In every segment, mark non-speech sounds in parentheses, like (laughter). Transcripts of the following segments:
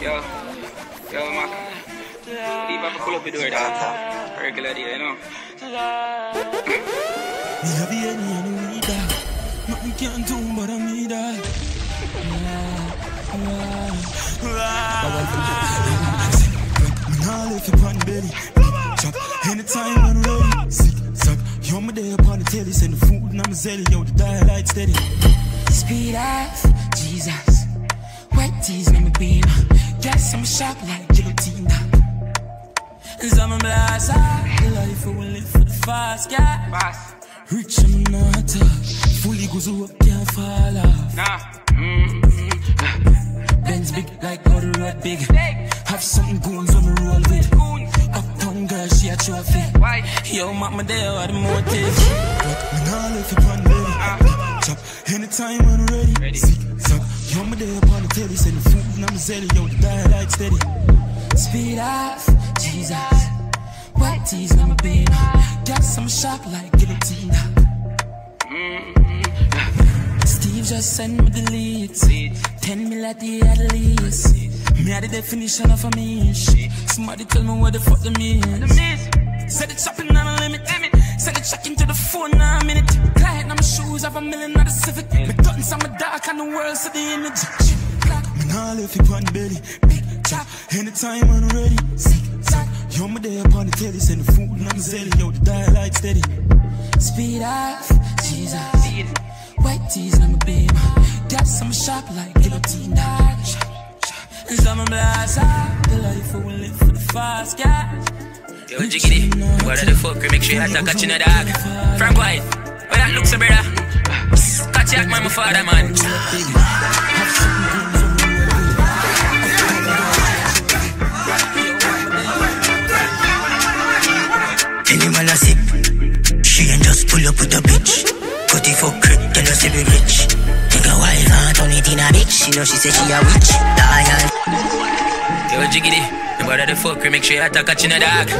Yo, yo, Mac. Leave have to pull up the door, dog. Regular day, you know. Me have the any the weed dog. Nothing can I need that. Me left you on belly. Chop anytime I'm ready. Sick, suck. You're my day upon the telly. Send the food and I'm a zelly. Yo, the dial steady. Speed off, Jesus. White tees, let me beam. Guess I'm sharp like guillotine. And I'm a blaster. The life I will live for the fast, yeah. Boss. Rich I'm not tough. Fully goes up, can't fall off. Nah. Mm-hmm. Benz big like how the road big. Have something goons on the roll with. Uptown girl, she a trophy. Why? Yo, mama, there are the motive. Me nah left you on belly. Chop anytime I'm ready. Ready. Sick, suck. You're my day upon the telly. Send the food and I'm a zelly. Yo, the dial steady. Speed off, Jesus. White tees, let me beam. Guess I'm sharp like guillotine. Steve just sent me the leads. Ten mil at the at least. Me are the definition of a mean. Somebody tell me what the fuck the mean. Said it chopping on a limit. Said it checking to the phone now a minute. On my shoes, have a million of the Civic. Me buttons on my dark and the world see the image. Nah left you on belly. Big chop anytime I'm ready. Sick, suck. You're my day upon the telly. Send the food and I'm a zelly. Yo, the dial steady. Speed off, Jesus. White tees, let me beam. Guess I'm sharp like guillotine. Cause I'm a blaster. The life I will live for the fast, yeah. Yo, Jiggity. What the fuck? Make sure you attack a dog. Frank White. Where that looks, brother? Catch man, my father, man. Have something goons on the road with. Tell him man a sip. She ain't just pull up with a bitch. Cut it for crit, tell her she be rich. Take a wife and turn it in a bitch. She know she say she a witch. Dial. Yo, Jiggity. What the fuck? Make sure you attack catching a dog.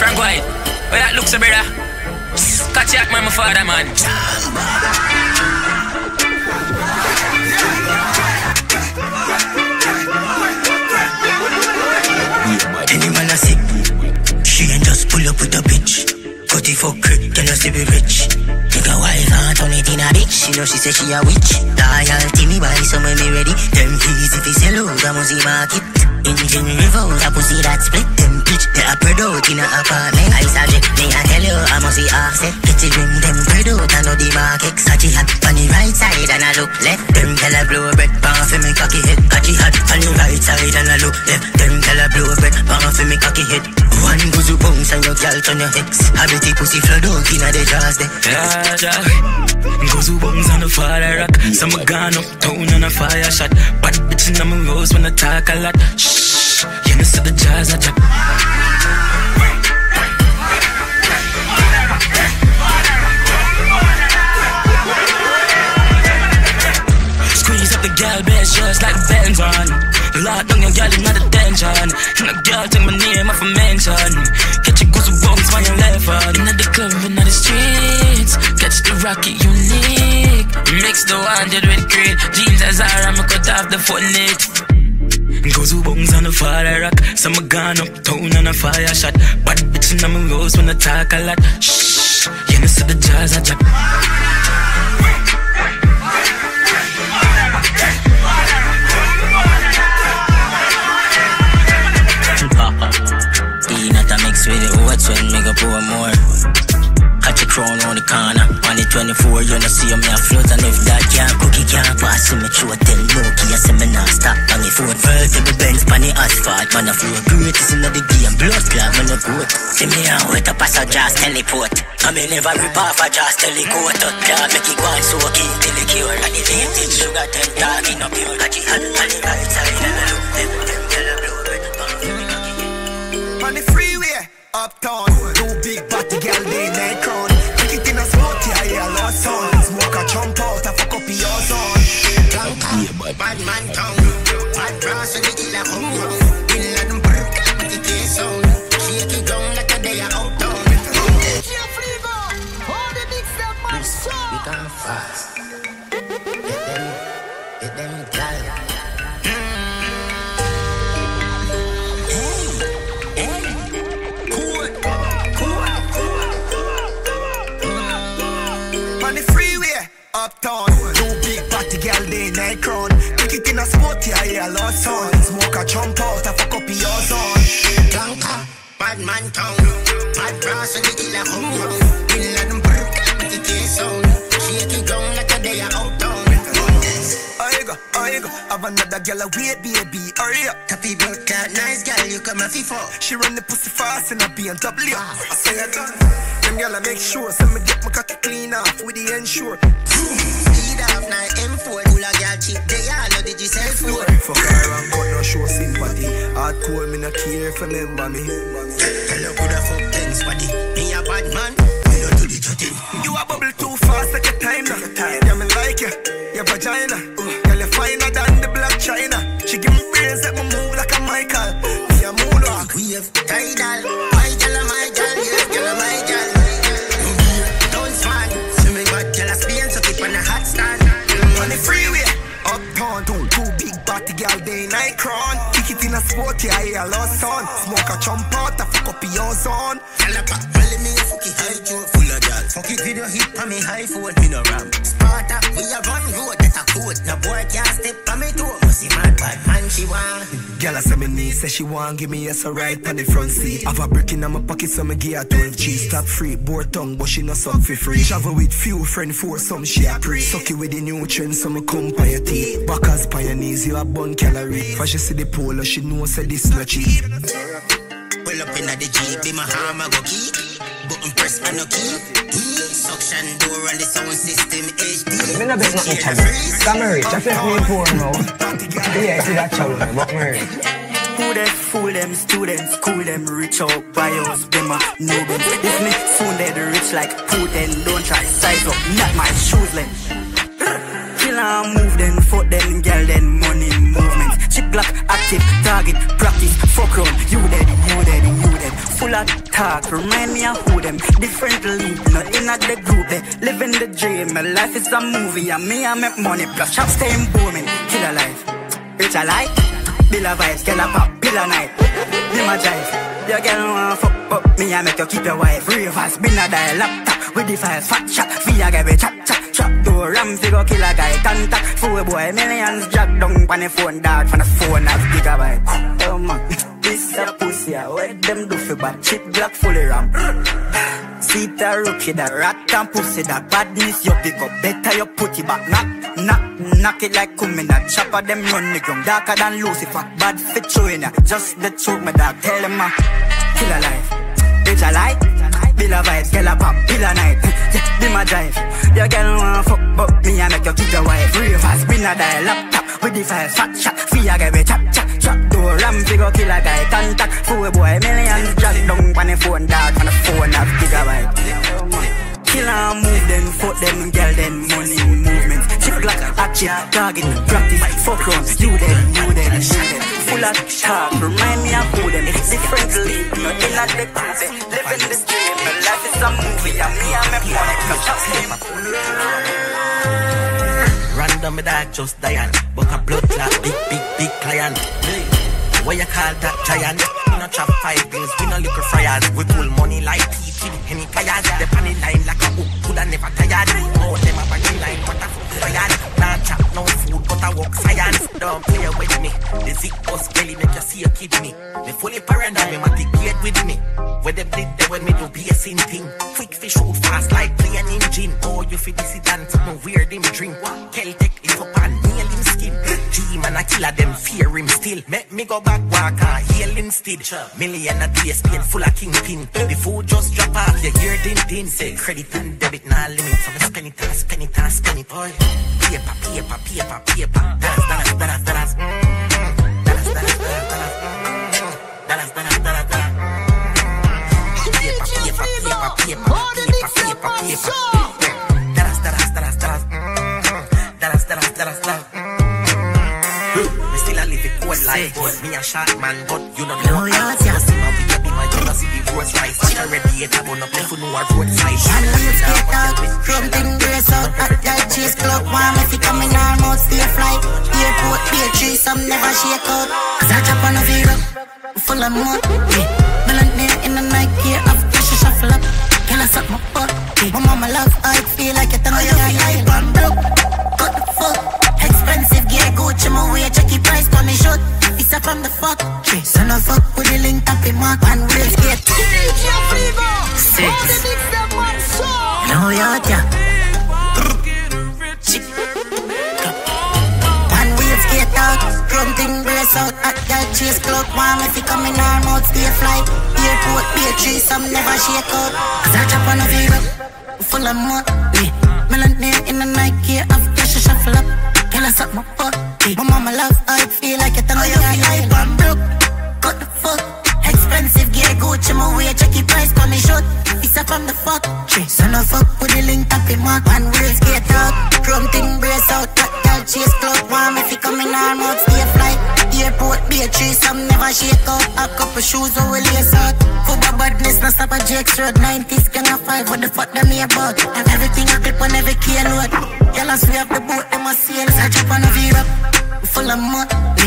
Frank White. Where that looks, brother? Catch man, my father, man. Him man a sip. She ain't just pull up with a bitch. Cut it for crit, tell her she be rich. Take a wife and turn it in a bitch. She know she say she a witch. Tell me buy some when me ready. Them keys if it's hello, the music market. Engine revolt, a pussy that split them pitch. They a spread out in a apartment. I subject me I tell you, I must see offset. It ring them spread out, I know the market. Sachi hat on the right side and I look left. Them tell a blow bread, pound for me cocky head. Sachi hat on the right side and I look left. Them tell a blow bread, pound for me cocky head. One goes bounce and your girl turn your ex. Habity pussy flood out in a the jaws there. Yeah. Goes bones on the fire rock. Some gun up town on a fire shot. Bad bitch in my rose when I talk a lot. Shh, I. Squeeze up the gal best just like Benz on. Lock down your gal in the detention. And the girl take my name off mention. Get your goose left on. In the club, in the streets. Catch the rocket unique. Mix the wanted with green. Jeans as Zara, I'ma cut off the foot knit. Goes who bones on the fire rock. Some gun up town on a fire shot. Bad bitch in my rose when I talk a lot. Shh, you know see the jazz I drop. Tea not a mix with the oats when me go pour more. Catch a crown on the corner. On the 24, you know see me a float. And if that can't cookie can't pass, me through a tell Loki, I say me not stop. On the foot, vertical Benz, on the asphalt. Man, I feel greatest in the game. Blood clot, man, a goat. See me out with a pass a jazz teleport. I may never rip off a. Up clot, make it go and till it cure. And the sugar, ten a pure. It on the right side, and I look them, them, tell a blue red. On the freeway, uptown, it in a sport, yeah, yeah, lost son. Smoke a jump out, I fuck up your zone. Blanca, ah, bad man town. Bad brass and the killer home ground. In London, brr, with the K sound. Shake it down like a day out town. I go, I go. Have another girl, wait, baby, hurry up. Happy birthday, nice girl, you come and for. She run the pussy fast in a BMW. Ah. I say I done. Them girl, I make sure. Send me get my cocky clean off with the ensure. Speed off now, M4, full of girl cheap. They all know did you sell for? Fuck her around, but no show sympathy. Hardcore, me no care if remember me. Hello, could have fuck things, buddy. Me a bad man, me don't do the dirty. You a bubble too fast, take your time now. Yeah, me like you, your vagina. Girl, you finer than the black china. She give me brains, let me move like a Michael. Me a moonwalk. We have tidal. Kick it in a sport, yeah, yeah, lost son. Smoke a jump out, I fuck up your zone. Girl, a well, me a fucking high joke full of girl. Fuck it video hit on me high phone, me no ram. Sparta, we a run road, that a code. No boy can't step on me toe. See mad bad man, she want. I say me knee, say she want give me a so right on the front seat. Have a brick in my pocket, so me give her 12 G. Stop free, bored tongue, but she no suck for free. Travel with few friend for some she a pre. Suck it with the nutrients, so me come by your teeth. Backers by your knees, you a bun calorie. For she see the polo, she know say this no cheap. Pull up in the Jeep, be my hammer go key. Button press and no key. Suction door and the sound system HD. Me no bet nothing chubby. Come rich, I feel me poor now. Yeah, see that chubby, but me rich. Who they fool them students, cool them rich out by us, them a know them. If me soon they the rich like Putin, don't try size up, not my shoes length. Kill and move then, fuck them, girl then, money movement. Chip active, target, practice, fuck run. You dead, you dead, you dead. Full of talk, remind me of who them. Different league, not in at the group. They living the dream, my life is a movie, and me I make money, plus shop staying booming. Kill a life, rich a life. Bill a vibes, girl a pop, pill a night. Be my jive. Your girl wanna fuck up me, I make you keep your wife. Reverse, been a dial laptop with the files, fat shot. Via give me chat chat. Door, ram figure kill a guy. Contact, four boy, millions jack down on the phone, dart from the phone, have gigabyte. Oh man, this a pussy, ah, what them do for bad? Chip black fully ram. See the rookie, the rat and pussy, that badness you pick up. Better you put it back, knock, knock, knock it like Kumina. Chopper them run the ground, darker than Lucifer. Bad fit chewing ya, just the truth, my dog. Tell him, ah, kill a life, bitch a life. Bill a vibes, girl a pop, bill a night. Yeah, be my drive. Your girl wanna fuck, but me I make you keep your wife. Real fast, spin a dial laptop with the files, fat shot. A give me chop chop chop door, ram figure kill a guy. Contact, four boy, millions jack down on the phone, dog on the phone, have gigabyte. Kill and move then, fuck them, girl then, money movement. Chip like a chip, target, practice, fuck run. You dead, you dead, you dead. Full of talk, remind me of who them. Different league, not in a the group. Living the dream, my life is a movie, and me and my money, come just Random me dog just Diane, but a blood clot, big, big, big client. What you call that giant? We chop five bills, we no liquor fryers. We pull money like teeth, any pliers. The panny line like a hook, coulda never tired. Oh, them a panny line, what a fuck fired. Nah chop no food, but I walk science. Don't play with me. The zip bus belly make you see a kidney. Me fully paranoid, me matic with me. Where them did they when me do be a sin thing. Quick fish shoot fast like play an engine. Oh, you fi dissident, no weird him drink. Celtic is up and him skin. Man a killer them fear him still. Make me go back walk and heal instead. Million a day spend full of kingpin. The food just drop off, you hear din din. Say credit and debit nah limit. So me spend it and spend it and spend it. Boy. Paper, paper, paper, paper. Dollars, dollars, dollars, dollars. Dollars, dollars, dollars, dollars. Dollars, dollars, dollars, dollars. Paper, paper, paper, paper. Paper, paper, a life, but me a short man, but you don't know. I don't see my week, be my you see the road rise. Watch a radiator, but not if you know a road side. One leaf get out, crumping grace out at that cheese club. Warm if you come in almost stay flight. Airport, beer tree, some never shake out. Cause I chop on a zero, full of mud. Yeah, in the night, gear off, cash shuffle up. Can I suck my butt? My mama love, I feel like you're tongue, yeah, out, yeah. One out, drum thing brace out at that chase clock. One if you come in our mouth, stay fly. Airport, beer tree, some never shake out. Cause I chop on a zero, full of money. melanin in the Nike, I've cash a shuffle up. Girl, I suck my butt. My mama love, I from the fuck. Chase, so no fuck with the link, tap in mark, one wheel skate out. Chrome thing brace out, that girl chase clout. Warm if you come in our mouth, stay fly. Airport, be a tree, some never shake out. A couple shoes, oh, we lace out. Football badness, no stop at Jake's Road. 90s, can I five, what the fuck them here about? Have everything I clip on every key and load. Y'all we have the boat, them a sail. I jump on a V-Rock, full of money.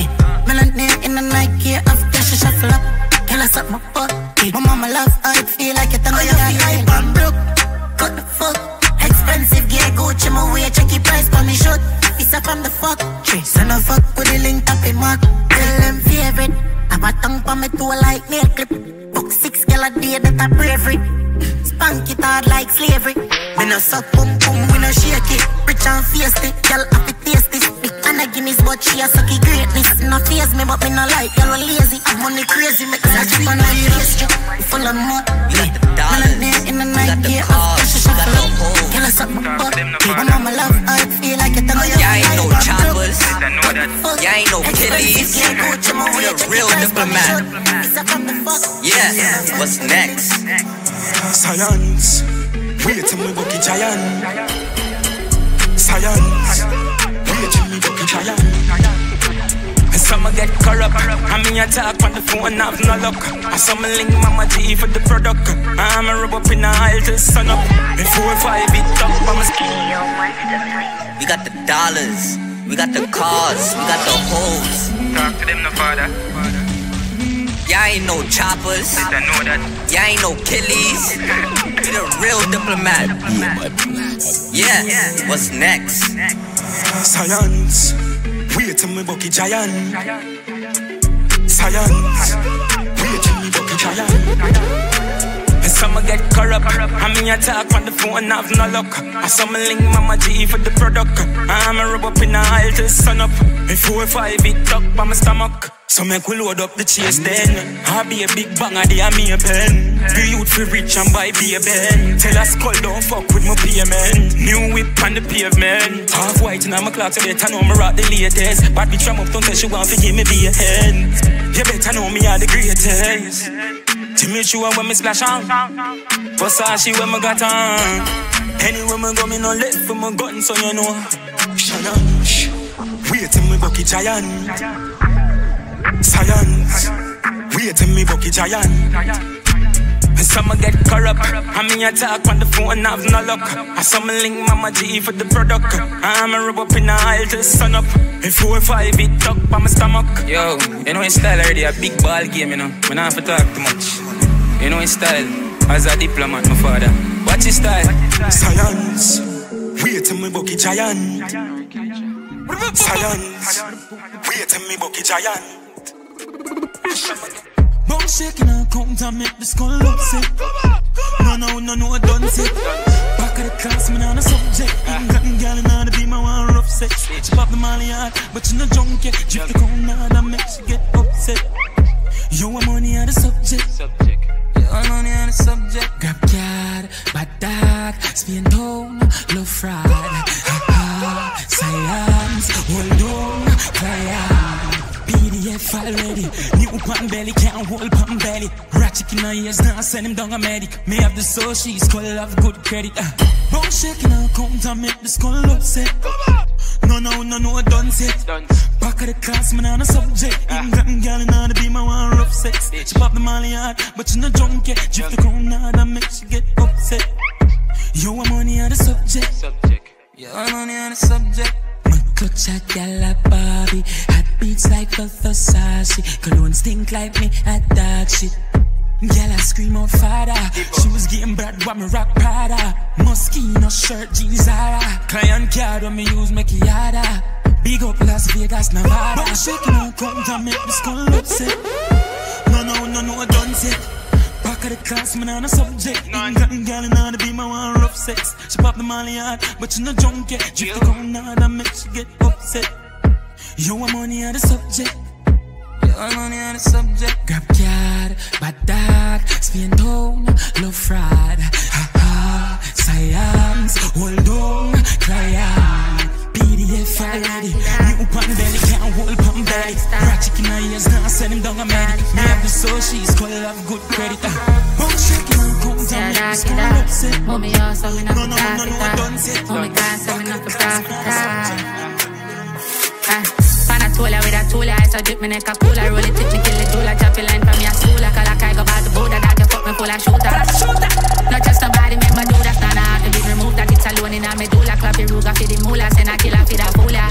A day, that a bravery. Spank it hard like slavery. Me no suck boom boom, we no shake it. Rich and feisty, gal happy taste this. And a Guinness, but she a sucky greatness. No fears me, but me no like gal lazy. I'm money crazy, make a trip on a face. Full of money. Millionaire in the night, yeah, I'm cash shuffle up. Gal I suck my butt. My mama love, I choppers. Y'all ain't no killies. We a real diplomat. Yeah, what's next? Science, wait till me bucky giant. Science, wait till me bucky giant. Some get corrupt. I mean, I talk on the phone, have no luck. I some link mama G for the product. I'm a rub up in the aisle till sun up. Before five it up, I'm a skin. We got the dollars, we got the cars, we got the hoes. Talk to them, no father. Y'all ain't no choppers. I know that. Y'all ain't no killies. We the real diplomat. Yeah, what's next? Science, wait till me bucky giant. Science, wait till me bucky giant. Some get corrupt. I mean, I talk on the phone, have no luck. I some link mama G for the product. I'm a rub up in the aisle till sun up. Before five it up on my stomach. So make we load up the chase then I be a big banger, they are me a pen Be youth for rich and buy be a ben Tell us skull don't fuck with my payment New whip on the pavement Half white in my clock so better know me rock the latest Bad bitch from up don't tell she want to give me be a hand You better know me are the greatest To make sure when me splash on Versace when me got on Anywhere me go me no left for my gun so you know. Science, wait till me bucky giant. Science, wait till me bucky giant. Some get corrupt. I mean, I talk on the phone, have no luck. I some link mama G for the product. I'm a rub up in the aisle till sun up. Before five it up by my stomach. Yo, you know his style already a big ball game, you know. We not have to talk too much. You know his style as a diplomat, my father. What's his style? Science, wait till me bucky giant. Science, wait till me bucky giant. Bone shaking and count and make the skull upset. No, no, no, no, I done set. Back of the class, man, on a subject. Ain't gotten gal in order to be my one rough sex. She pop the molly hard, but you no junk yet. Drift the crown hard and make she get upset. Yo, I'm money on the subject. Subject. Yo, I'm money on the subject. Grab card, bad dog, spin down, love fraud. Science, hold on, fire. PDF already. New pan belly, can't hold pan belly. Ratchet in my ears, now send him down a medic. May have the soul, she's skull have good credit. Uh. Bone shaking her count and make the skull upset. No, no, no, no, done set. Back of the class, man, on a subject. Ain't gotten gal order to be my one rough sex. She pop the molly hard, but she no drunk yet. Drift the crown hard and make she get upset. Yo, I'm on the subject. Subject. Yo, I'm on the subject. Clutch a gal a Barbie. Hot beats like Versace. Cologne stink like me at dog shit. Gal I scream out father. She was getting bad while me rock Prada. Moschino shirt, jeans Zara. Client card when me use it harder. Big up Las Vegas, Nevada. Shaking on count and make the skull upset. No, no, no, no, I done set. Back of the class, man, on a subject. Ain't gotten gal order to be my one rough sex. She pop the molly out, but you no drunk yet. Drift the crown hard and make she get upset. Yo, I'm money on the subject. All money on the subject. Grab card, bad dog, Spain down, love fraud. Ha ha, science, hold on, client. PDF already. New pan belly can't hold pan belly. Ratchet in my ears now send him down a medic. Me have the soul, she's called have good credit. Ah, Bone shaking and come down, make me school upset. Mommy also we not No, no, no, no, no, I done set. Mommy can't say we not for profit. Ah. ah, Pan a tola with a tola, I saw drip me neck a cooler, roll it, tip me, kill it, toola, chop it line from a stoola, call a kai go back to Buddha, dog you fuck me full of shooter. Not that alone in a medulla, clap the ruga for the moolah, send a killer for the foola.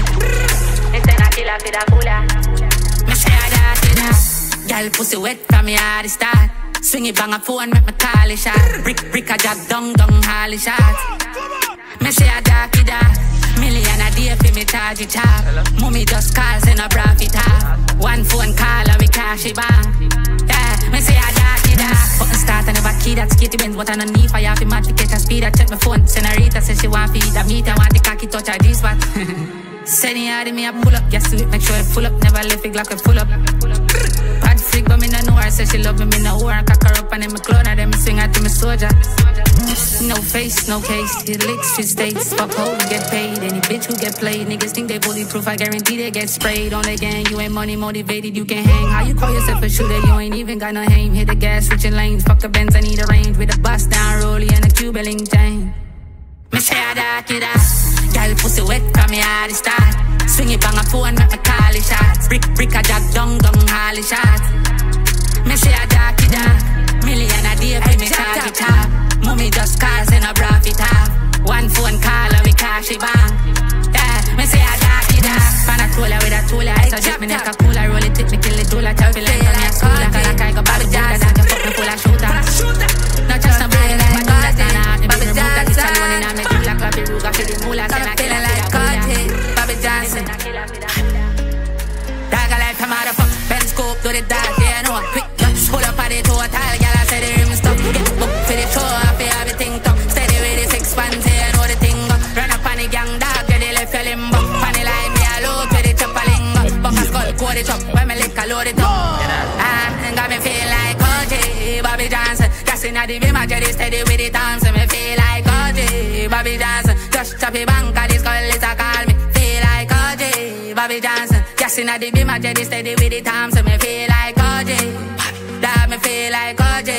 Me send a killer for the foola. Me say ah, da, say da. Girl pussy wet from me hard start. Swing it bang a phone, make me call it shot. Brick, brick a job, dung, dung, holly shot. Me say ah, a darky dark. Million a day for me charge it up. Mommy just calls and a profit up. One phone call and we cash it back. Yeah, me say a dark. Button start and never key that skitty bends. What I have to match to get a speed. I check my phone. Senorita says she want feed a meat. I want the cocky touch her this spot. Send it out of me, I pull up. Yes, make sure it full up. Never left it like it full up. Freak, but me no know her. She love me, me no war. Cock her up and then me clone her. Then me swing her to me soldier. No face, no case. It licks, it states. Fuck hoe, get paid. Any bitch who get played. Niggas think they bulletproof. I guarantee they get sprayed on the gang. You ain't money motivated, you can hang. How you call yourself a shooter? You ain't even got no aim. Hit the gas, switching lanes. Fuck a Benz, I need a range. With a bust down, rollie and a Cuban chain. Me say ah, I dark it up. Girl pussy wet from me hard start. Swing it bang a phone, make me it shots. Brick, brick a jack, dung, dung, holly shots. Me say I dark it up. Million a day for me charge it up. Mommy just calls and a profit up. One phone call and we cash it bang. Yeah, me say I dark it up. Pan a tola with a tola. I suggest me neck a cooler. Roll it, tip me, kill it, toola. Chop it like me a schooler. Call a kai go back with that. That can fuck me full of shooter. Not just a brain, like my daughter, stand out. Me remove that it's alone in a me cooler. Clap it, ruga, fit it, moolah. Send a core it up. When me lick, I load it up. Ah, got me feel like OJ, Bobby Johnson. Gassing at the beam, I get steady with the dance. Me feel like OJ, Bobby Johnson. Just chop it bank, at the skull, it's a call me. Feel like OJ, Bobby Johnson. Gassing at the beam, I get steady with the dance. Me feel like OJ. That me feel like OJ,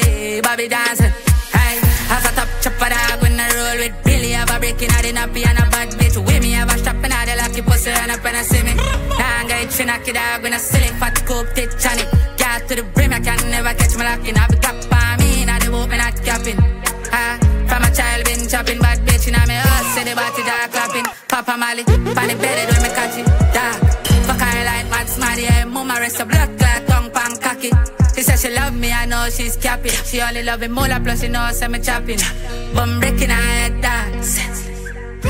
I'm to knock it dog when I silly fat scoop titch on it. Got to the brim, I can never catch me locking. I be cap on me, now the boat me not capping. Ah, from a child been chopping bad bitch, now me house say the body dog clapping. Papa Molly, pan the when me catch it. Dog, fuck her like mad smarty, yeah, mama rest a blood clot, tongue pan cocky. She said she love me, I know she's capping. She only love him more, plus she knows I'm chopping. Bum breaking her head, dog.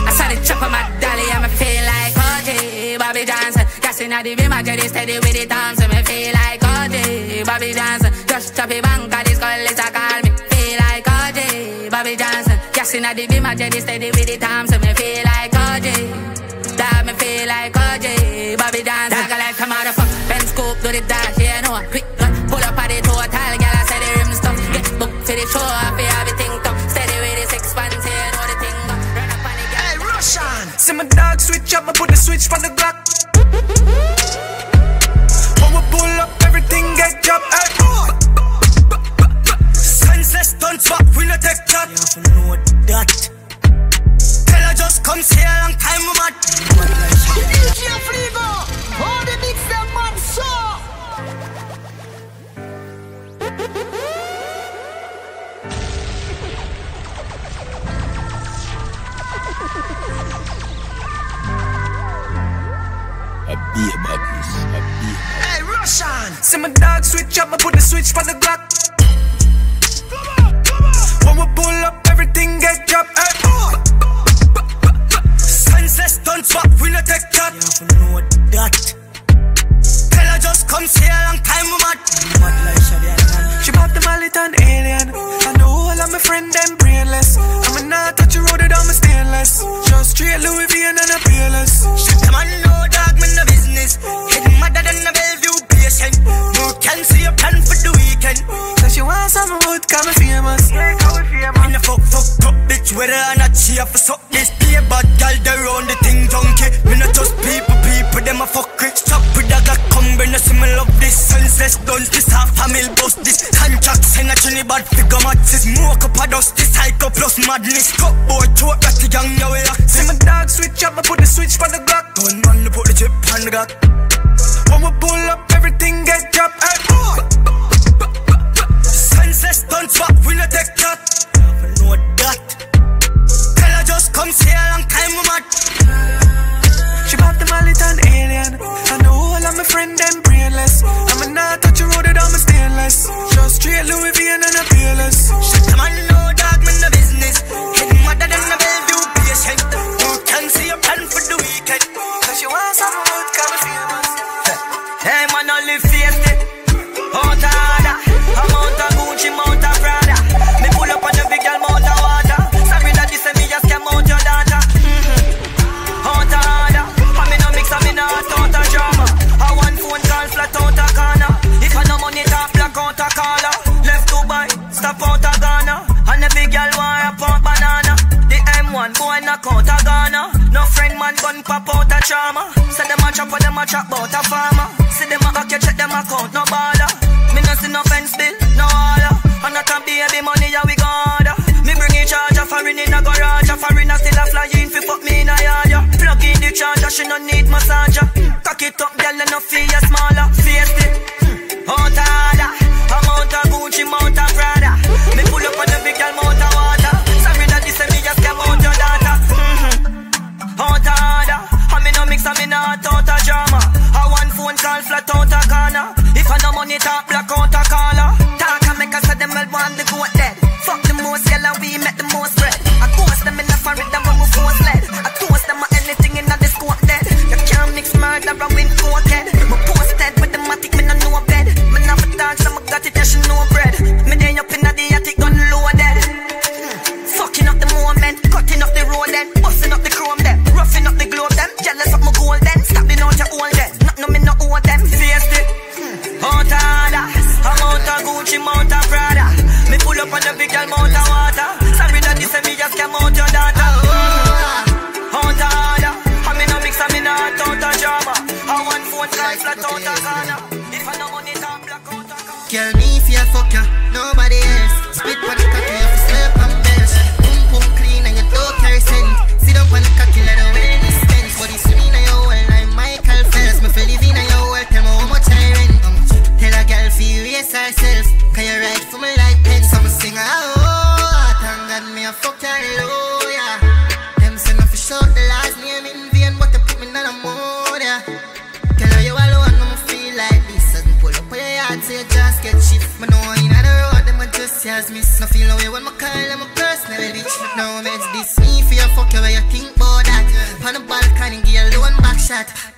I saw the chop on my dolly, I'ma feel like OJ, Bobby Johnson. Gassing at the beam, I just steady with the dance. Me feel like OJ, Bobby Johnson. Just chop it bank, this girl, it's a call me. Feel like OJ, Bobby Johnson. Gassing at the beam, I just steady with the dance. Me feel like OJ. That me feel like OJ, Bobby Johnson. Dog like a motherfucker, Ben scoop, do the dash, yeah, no. Quick, gun, pull up on the total, girl, I say the rim stuff. Get booked for the show, uh. Russian. My dog switch up, I put the switch from the Glock. When we pull up, everything get dropped. Hey. Senseless stunts, but we no take that. You know that. Tell her just come see a long time, we mad. Beer badness, a beer Hey, Russian. See my dog switch up, I put the switch for the Glock. Come on, come on! When we pull up, everything get dropped. Hey. Senseless stunts, but we no take that. You have to know that. Tell her just come see a long time, we mad. Mad like Shadi She bought the mallet and alien. And the whole of my friend, them brainless. I'm not touch the road, I'm stainless. Just Whether or not she have suck this pay Bad girl, they round the thing donkey. Me not just people, people them a it. Stop with that got come when see me love this. Senseless guns, this half a mil bust this. Contract send a chinny bad figure matches. Smoke up a dust this psycho plus madness. Cut boy talk that the gang you will See my dog switch up, I put the switch for the Glock. Gun man, I put the chip on the Glock. When we pull up, everything get dropped. Hey. Boy Senseless guns, but we not take that come see a long time mad She bought the mallet and alien. I know all of my friend them brainless. I'ma not touch a road it I'm stainless Just straight Louis V and a peerless Shut the man Man gun pop out of trauma Say them a chop them a chop out a farmer. See them a back you check them account no baller. Me no see no fence bill, no order And I can baby money yeah we got Me bring in charge foreign in a garage. A foreigner still a fly fi fuck me in a yard. Plug in the charger she no need massager Cock it up girl you no feel smaller. Face it. Out of order Amount of Gucci, mount of Prada. Me pull up on the big girl mount of water. Sorry that this me just came out your Mix and me no hot out of drama. I want phone call flat out of corner. If I no money talk black out of collar back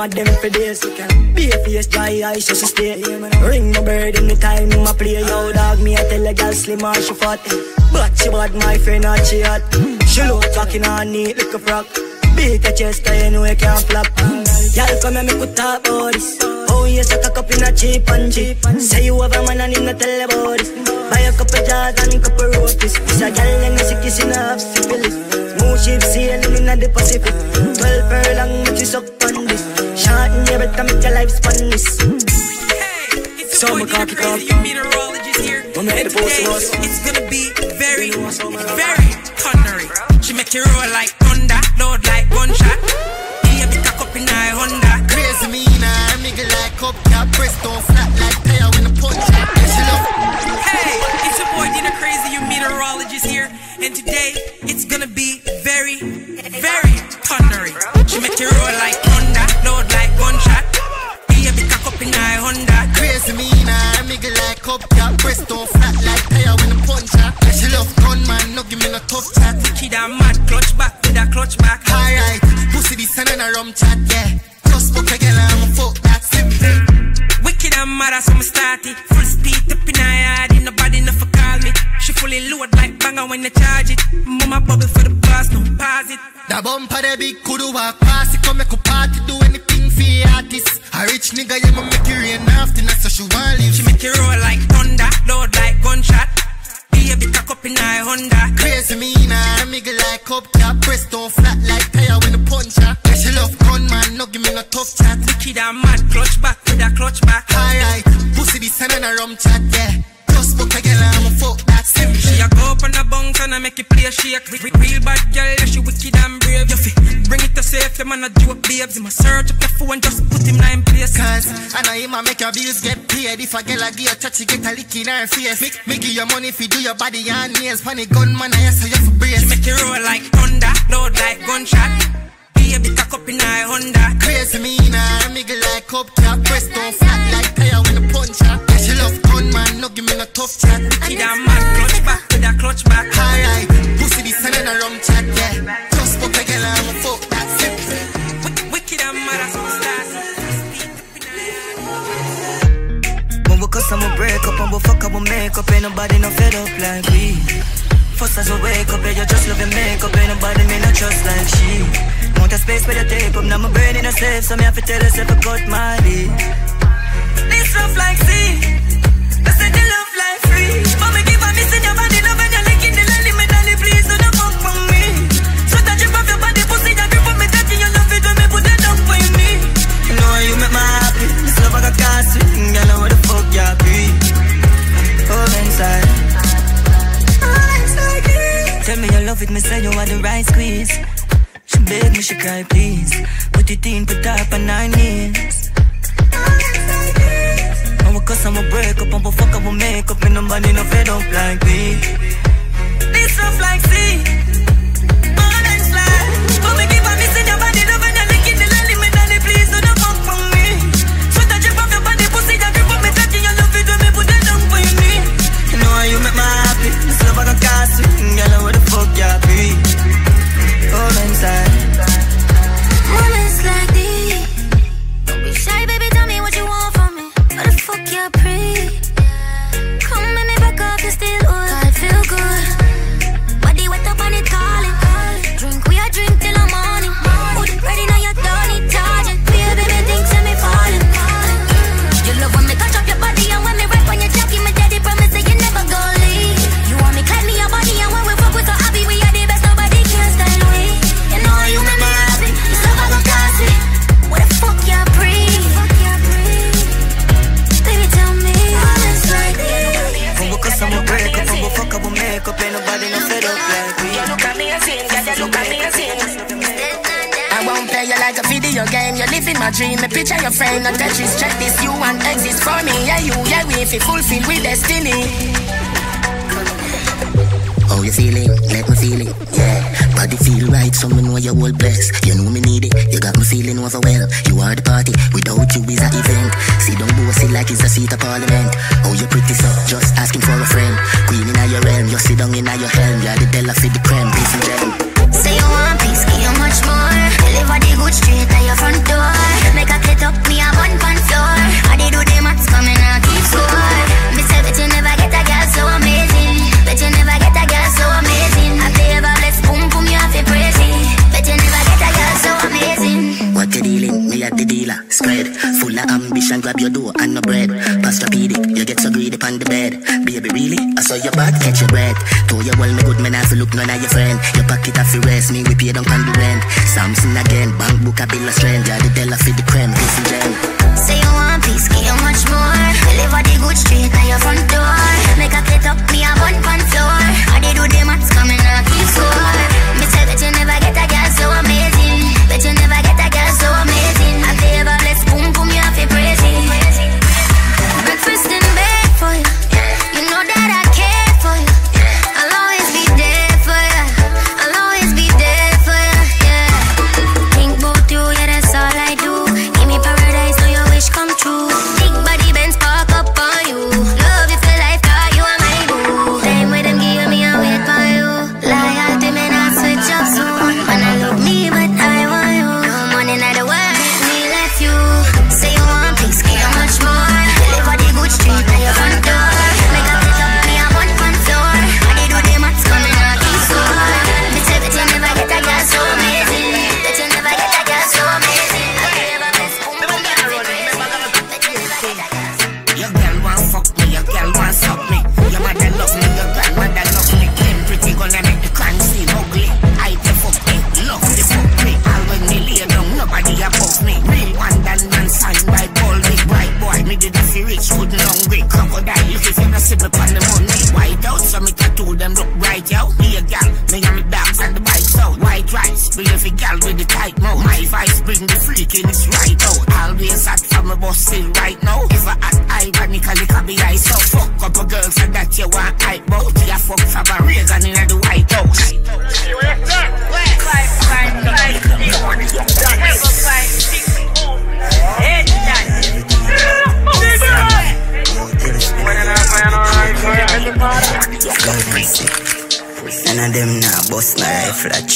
mad them for days. Be a face, dry eyes, just stay. Ring my bird in the time, my play. Yo, dog, me, I tell a girl slim or she fat. But she bad, my friend, not she hot. She look in her neat like a frock. Beat her chest, I know you can't flop. Y'all come and make we talk about this. Oh, yes, I cock up in a cheap and cheap. Say you have a man and him not tell about this. Buy a couple jars and a couple rotis. This a girl and she kissing her half syphilis. Smooth ship sailing in the Pacific. Short in your better make your life span this. So my cocky crazy, you meteorologist here. And today, it's gonna be very, very thundery. She make you roll like thunder, load like gunshot. Baby, cock up in her Honda. Crazy me now, nigga like up top, press don't flat like tire when the punch out. Yeah, she love. Hey, it's your boy Deno Crazy, you meteorologist here. And today, it's gonna be very, very thundery. She make you roll like nigga like up top, press don't flat like tire when the punch. Yeah, she love gunman, no give me no tough chat. Kid a mad clutch back with a clutch back. Alright, pussy this and a rum chat, yeah. Just book a girl and I'ma fuck that simple. Wicked and mad, so me start it. Full speed up in her yard, ain't nobody enough for call me. She fully load like banger when they charge it. Mama bubble for the boss, no pause it. The bumper the big could walk past it, come make a party, do anything the artist. A rich nigga, yeah, make it rain after, so she want live. She make it roll like thunder, load like gunshot. Baby, cock up in her Honda. Crazy me now, nigga like up top, press don't flat like tire when the punch out. Yeah, she love gunman, no give me no tough chat. Wicked and mad, clutch back with a clutch back. Alright, pussy this and a rum chat, yeah. Just a girl I'ma fuck that simple. She a go up on the bunks and I make it play a shake. Re- Real bad girl, yeah, she wicked and brave. You fi bring it to safe, the man a joke babes. Him a search up your phone, just put him in place. Cause I know him a make your bills get paid. If a girl a give you touch, she get a lick in her face. Make, make you your money if you do your body and nails. Funny gunman, I say you for brace. She make it roll like thunder, load like gunshot. Baby, cock up in her Honda. Crazy me now, nigga like up top, press don't flat like tire when the punch out. Yeah, she love gunman, no give me no tough chat. Wicked and mad, clutch back with a clutch back. Alright, pussy this and a rum chat, yeah. Just book a girl and I'ma fuck that simple. Wicked, wicked and mad, as we When we cuss, I'ma break up, and we fuck, I'ma make up. Ain't nobody no fed up like we. First as we wake up, yeah, you just love your makeup. Ain't nobody me not trust like she. Want a space where you take now my brain in a safe, so me have to tell yourself I cut my lead. This rough like sea, I love free. But me your body, love and you're licking the me please do not fuck from me. So body, pussy, grip me, touching your love it me put for me. You know you make me happy, this love I got girl, where the fuck be. Inside. Tell me love it, me say you are the right squeeze. Beg me, she cry, please. Put it in, put up on nine knees. When oh, we cuss, I'ma break up, I'ma fuck up, I'ma make up, and nobody no fed up like me. This rough like sea. You're my dream. Me picture your frame. No Tetris. Check this. You want exist for me. Yeah, you. Yeah, we. If you fulfill with destiny. How you feeling? Let me feel it. Yeah, body feel right, so me know you're all blessed. You know me need it. You got me feeling overwhelmed. You are the party. Without you is a event. See don't bossy like it's a seat of parliament. Oh, you pretty so just asking for a friend. Queen in your realm, you sit down in your helm. You're the Della for the creme, peace and gem. Say you want peace, give you much more. Deliver the good straight your front door. Make a get up, me a one pan floor. I did do the maths coming out keep score. Me say Spread full of ambition, grab your door. and no bread. Pastrapedic, you get so greedy on the bed. Baby, really? I saw your back, catch your breath. Told you well, me good man, I feel look none of your friend. Your pocket off the rest, me we pay down on the rent. Samson again, bank book a bill of strength. Yeah, the Della for the creme, this is them. Say you want peace, give you much more. Deliver the good street at your front door. Make a get up, me a bun pan floor. I did do the maths coming out keep score.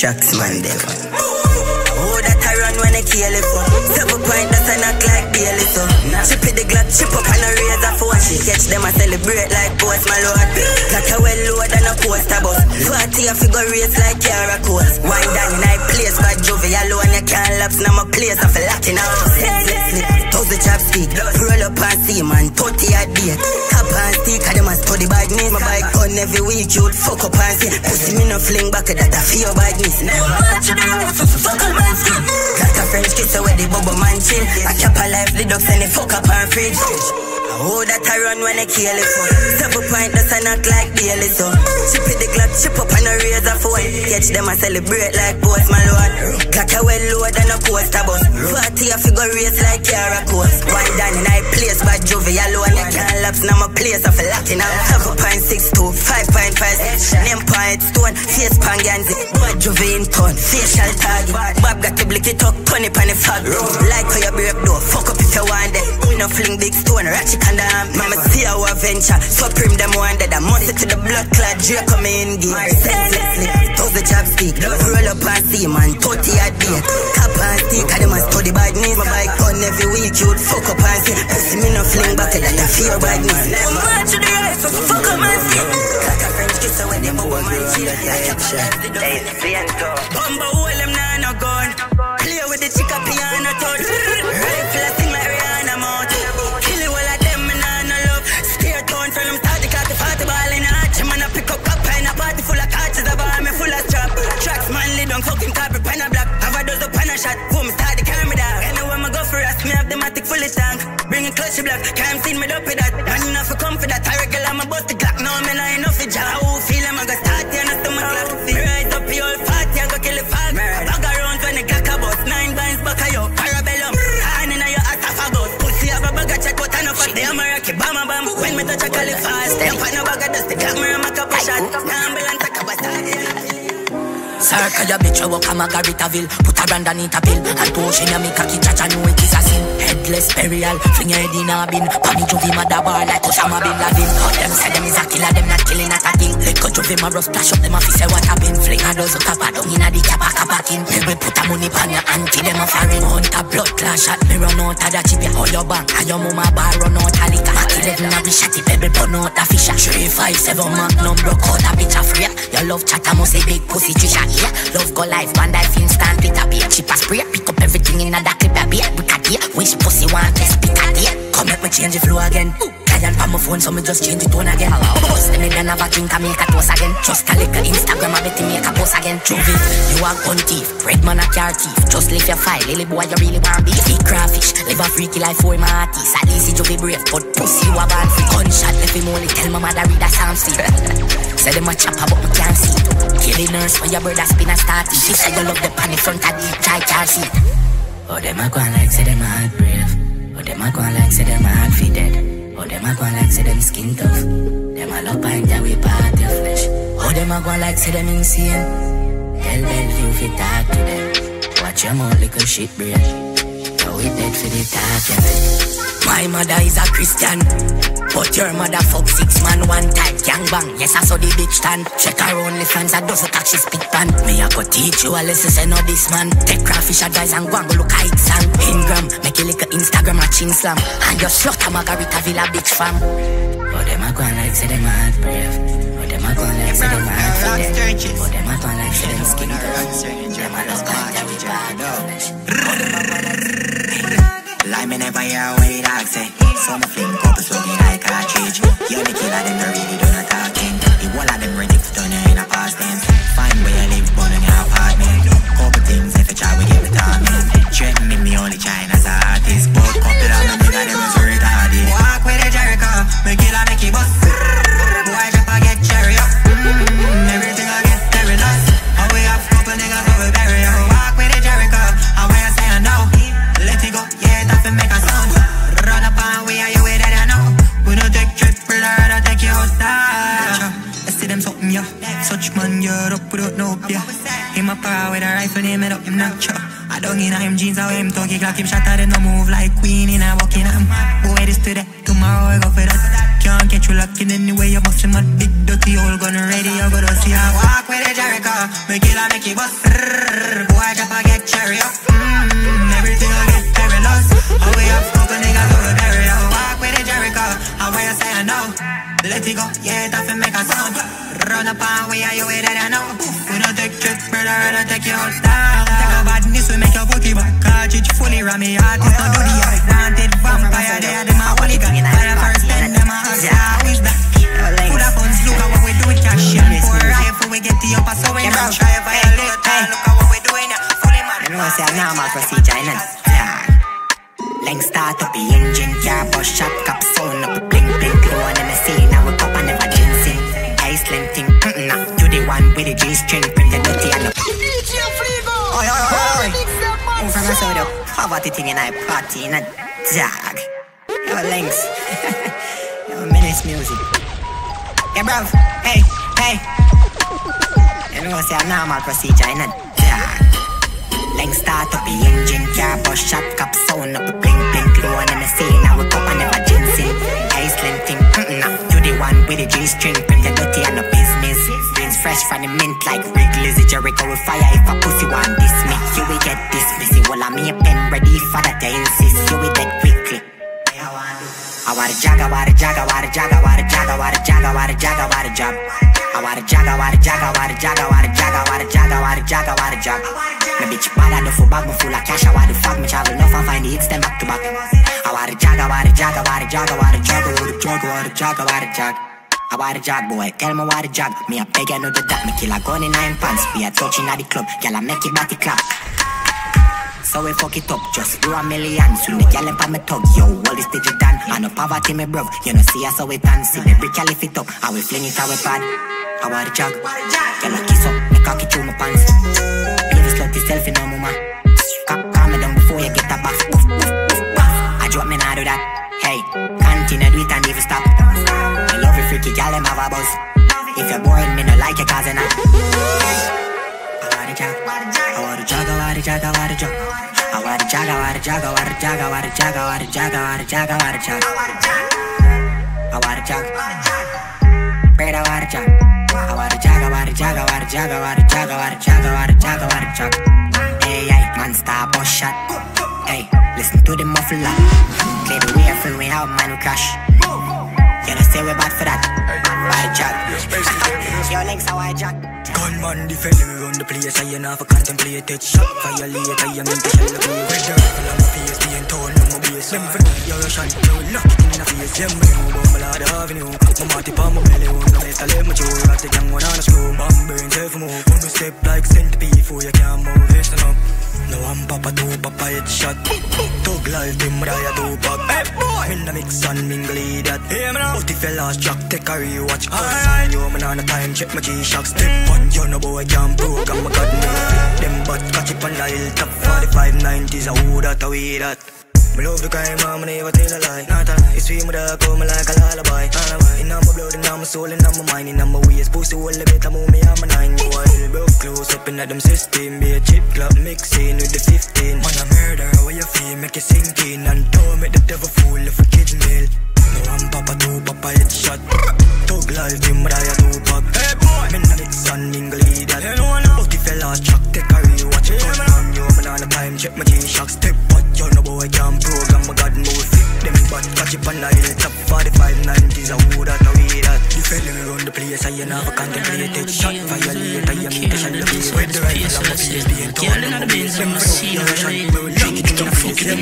Tracks man. Oh, that I run when I kill it for. Seven point, that's a knock like Bailey so. Chip it the Glock, chip up and a razor for she catch them, I celebrate like Post Malone. Got a well load and a poster bus. Party a figure race like Yara Coast. Wine down I place, but Jovi alone, you can't lapse, now my place, I feel like in chopstick, roll up and see man, 30 a date. Cap and stick, I them a study badness. My bike on every week, you'd fuck up and see. Pussy me no fling back, that I feel badness. Never watch you down, fuck up my skin. Got a French kiss where the bubble man chill. I cap a life, the ducks and the fuck up and fridge. Oh, that I run when I kill it for. Seven point, that's a knock like Bailey so. Chip it the Glock, chip up and a razor phone. Catch them, I celebrate like Post Malone. Got a well load and a poster bus. Party a figure race like Yara Coast. Wine down in I place, but Jovi alone. You can't lapse, now my place, I feel like in a 7.62, 5.5, name point, stone, face pan ganzi. But Jovi in ton, facial target. Bob got to blick it up, turn it the fog. Like We no fling big stone, ratchet and the arm. Mama see our venture, supreme them one that I must to the blood clot, Drake come in game. Senselessly, thousand chopstick, roll up and see man, 30 a day. Cap and stick, I them a study badness. My bike on every week, you'd fuck up and see. Pussy me no fling back, that I fear badness. I'm mad to the right, so fuck up and see. Got a French kiss so when they move man chill. Like a Hey, Siento. Bumba hole them nah no shot. Boom start the camera down. Anywhere me go for us, me have the matic fully tank. Bring it clutch black. Can't see me up with that. Man enough for come for that. I regular my bust the clock. No me not enough for job. Who feel him? I go start here and I stomach clock. Rise up your old party and go kill the fog. Bag around when the clock a bust. Nine bands back of you. Parabellum. Hand in your ass off a bus. Pussy have a bag of check but I know for the America. Bam a bam. When me touch a fast. Step on a bag of dust. The camera up a shot. Ambulance take up a start. Circle your bitch, you walk a Margaritaville Put a brand underneath a pill. And potion you make a kid cha know it is a sin Headless burial, fling your head in a bin Panic Jovi mother bar like Osama Bin Laden. Cut them say them is a killer, them not killing at a thing Lick a Jovi ma rust, splash up them a fi say what happen Fling a dozen kappa down inna the kappa kappa kin Maybe put a money pan your auntie, them a foreign Hunt a blood clash shot, me run out of the chip All your bank, and your mama bar run out a liquor. Mac 11 a shot, if every burn out a fisher 3, 5, 7 magnum broke out a bitch a free Your love chat a must say big pussy trisha yeah. Love go live, one life instant with a beer Chip a spray, pick up everything in a that clip a beer We got here, wish pussy want test pick a date Come make me change the flow again. Client on my phone, so me just change the tone again. Boss them in and have a drink and make a toast again. Just a little Instagram, I bet make a post again. It, you are gun thief, red man a car thief. Just leave your file, lily boy, you really want beef. Eat crawfish, live a freaky life for my artist. At least you be brave, but pussy you a bad free. Gunshot, if him only tell my mother read a psalm sleep. (laughs) Say them a chopper, but me can't see. Kill the nurse when your brother spin a starty. She say you love the pan in front of the try car seat. Oh, them a go like say them a heart brave. Oh, them a go like say them a heart fi dead. Oh, them a go like say them skin tough. Them a love pint that we part of flesh. Oh, them a go like say them insane. Tell Bellevue fi talk to them. Watch your mouth, little shit brain. Yo, we dead for the talk, yeah. My mother is a Christian. But your mother fuck six man one time, gang bang. Yes, I saw the bitch stand. Check her only fans, I doesn't touch his spit pan. Me, I go teach you a lesson, say no this man. Take crawfish advice and go and go look at it, son. Ingram, make you lick a Instagram a chin slam. And your slaughter Margarita Villa bitch fam. Oh, them a go and like say them a heart brave. Oh, them a go and like say them a heart for them. Oh, them a go and like say them skin tough. Them a kind that we bad Lie me never hear what the dog say So me fling couple slugging like a cartridge You're the killer, them no really do not talking. The whole of them turn you in a past tense. Find where you live, burn in your apartment. Couple things if you try, we give it to me Threatening me only China's artist. But couple of them nigga, them is retarded Walk with the Jericho, me kill and make it bust Such man, you're up without no yeah. Him a power with a rifle, name it up, him not sure I don't in him jeans, how him talkie clock. Him shot at no move like queen in a Buckingham Boy, this today, tomorrow I go for that. Can't catch you locking anyway, you bust him a big dirty old gun ready You go to see how walk with a Jericho. Make it a make it bust Boy, drop a get cherry up. Mm, Everything I get perilous How we have couple niggas over there You walk with a Jericho. How you say I know. Let it go, Run up and we are you way that I know. We don't take trips, brother, I don't take you out down Take a badness, we make your bookie back Cartridge fully rammy artist Don't do the haunted vampire They are them a hooligan By the first ten, them a hustle I wish that Put up funds, look at what we do with cash And pour a rifle, we get the upper So we not try violate Look at what we doing now Fully man. You know, say I'm not a procedure, innit? Leng start up the engine, car bus shot, cop the G string, print the dirty and the. Oi, oi, oi, oi. Move from the soda, poverty thing in a party in a jag. Yo, Lengs. (laughs) Yo, Menace music. Yeah, bruv, hey, hey. You know, say a normal procedure, innit? Jag. Leng start up the engine, car bus shot, cop sound up, blink blink glow and then I say now we cup and never ginseng. Iceland thing, mm nah, you the one with the G string, print the dirty and the fresh from the mint like Wrigley's Jericho with fire if a pussy want this me, you will get dismissed. Well, I'm here pen ready for that, I insist, you will get quickly. I want a jag, I want a jag, I want a jag, I want a jag, I want a jag, I want a jag, I want a job. I want a jag, I want a jag, I want a jag, I want a jag, I want a jag, I want a jag, I want a job. Me bitch bad enough for bag, me full of cash, I want the fuck, me travel enough and find the hits, them back to back. I want a jag, I want a jag, I want a jag, I want a jag, I want a jag, I want a jag, I want a jag. I want a jog, boy, tell me what a jog. Me a beg, I know the that, me kill a gun in nine pants. We a touching at the club, girl, I make it body clap so we fuck it up, just do a million. Soon the gal on me tug, yo, all this digital done I no poverty me bruv, you know see us how we dance. See the brick gal lift it up, how we fling it I we pad I want a jog, girl I kiss up, me cocky through my pants. Baby slut yourself in no mama a jog I a jog, I a jog, I a jog, I a jog, I a jog, I a jog, I a jog I a jog Bread, I a jog I a jog, I a jog, I a jog, I a jog, I a jog, I a jog, I want jog Hey, hey, man, star bus shot Hey, listen to the muffler Play the way from we have man know say we bad for that Bad jog (laughs) Yo, links how I jog man defend me run the place. I ain't have a contemplate it. Shot violate. I am in the shell of me. Red the rifle on my face. Being told no more base. Them for you're Russian. No knock it in the face. Them me know about my lord avenue. My marty pa my belly. No better let me chew. Got the gang one on the screw. Bomb burn self move. When we step like centipede. Before you can't move. Listen up. No I'm Papa two Papa headshot. Tug life Tim Raya Tupac. Hey boy. Me na mix and mingle that. Hey man. But if you lost track, take a rewatch. Alright. You man on the time check my G-Shock. Step on you no boy can program. My God no fit them but catch it on the hilltop. 45 90s. I who that away that. Me love the crime, mama never tell a lie. Not a lie. It's sweet, me da come like a lullaby. In my blood, in my soul, in my mind, in my waist. Pussy all the better move me on my nine. You are little broke close up in them system. Be a chip club mixing with the 15. Man a murderer, where you feel make you sink in and don't make the devil fool if a kid meal. I'm Papa two, Papa headshot. Tug life, Tim Raya Tupac. Hey boy, me na mix and mingle that. You know now. But if you lost track, take a rewatch. Turn on you, man on time, check my G-Shock. Step on you, no boy can program. My God move fit them but catch it on the hilltop. 45 90s, I that, I way that. Defend me run the place, I ain't have a contemplated shot. Violate, I am in the me. With the rifle, I'm a face, being torn. Them for know you're Russian. We will lock it in the face. Them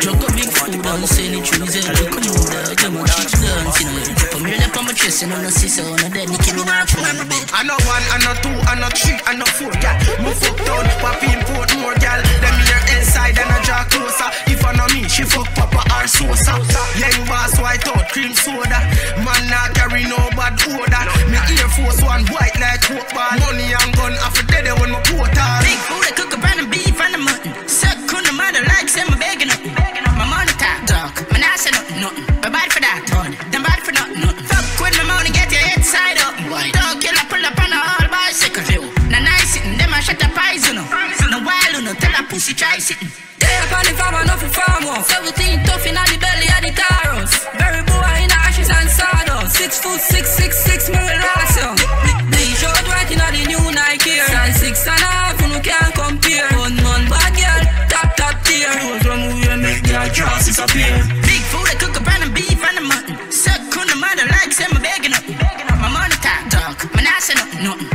Drunk a big I'm saying it true. Say, look on you, dog. Come on, she's dancing. Put me up on my chest, and I'm not sister, and then Nicki Minaj on the bed. I know one, I know two, I know three, I know four, yeah. Move fuck down, papi import more, gal. Them here inside and I draw closer. If I know me, she fuck Papa or Sosa. Young boss, white out, cream soda. Man not carry no bad odor. Me Air Force One white like coke bar. Money and gun, I for dead when my quota. Big food, I cook up and beef and the mutton. Say my begging nothing. My money talk, dog. My not say nothing, nothing. My bad for that, dog. Them bad for nothing, nothing. Fuck with my money, get your head side up. Dog, kill I pull up on a all bicycle. Now nice sitting, them I shut the pies, you know. No wild, you know, tell a pussy try sitting. Day up on the farm, enough for farm off. Everything tough in the belly of the taros. Very boy in the ashes and sawdust. Six foot six, six, six, me relax make their jaws disappear. Big food, I cook up and beef and the mutton. Suck on the mother like say me begging nothing. My money talk, dog. My not say nothing,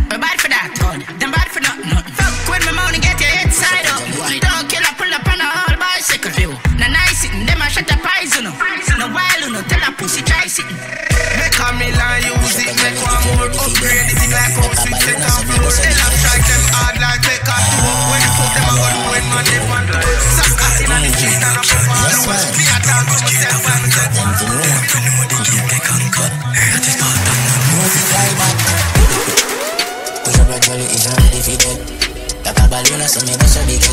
a balloon, so me a big.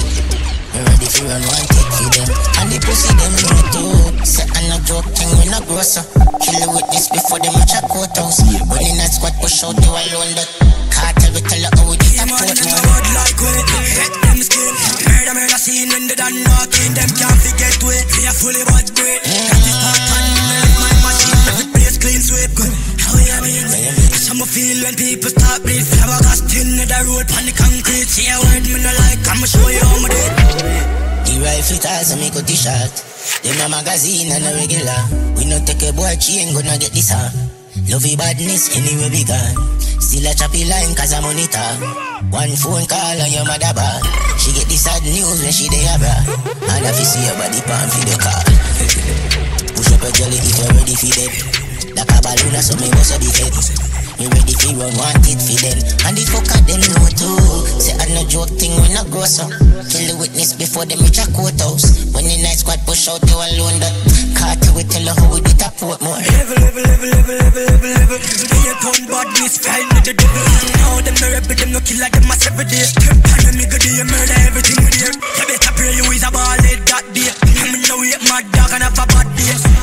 Me ready for run one kick for them. And the pussy them know too. Say I'm not joke thing, we not gross up. Kill the witness before them reach a courthouse. When in that squad push out, you alone that. Cartel we tell you how we get a port now. like we hit them skin. Murder, murder scene when they done knocking. Them can't forget we. We are fully bad brain. The rifle and cut the shot. Them a magazine and a regular. We no take a boy chain, gonna get this huh. Lovey badness anywhere we gone. Still a choppy line cause it ah. One phone call and your mother bad. She get the sad news when she dey abroad. And if you see your body pan for the call. Push up a jelly if you're ready for dead. Like a balloon so me bust a big head. Me ready for run want it for them. And the fucker them know too. Say I no joke thing when I grow so. Kill the witness before them reach a courthouse. When the night squad push out you alone that. Carter we tell her how we did a port more. Level, level, level, level, level, level, level. They a ton badness flying with the devil. Now them no rebel, them no killer, them a seven days. Them pan me go do murder everything we there. You better pray you is a ball head that day. I mean now we mad dog and have a bad day.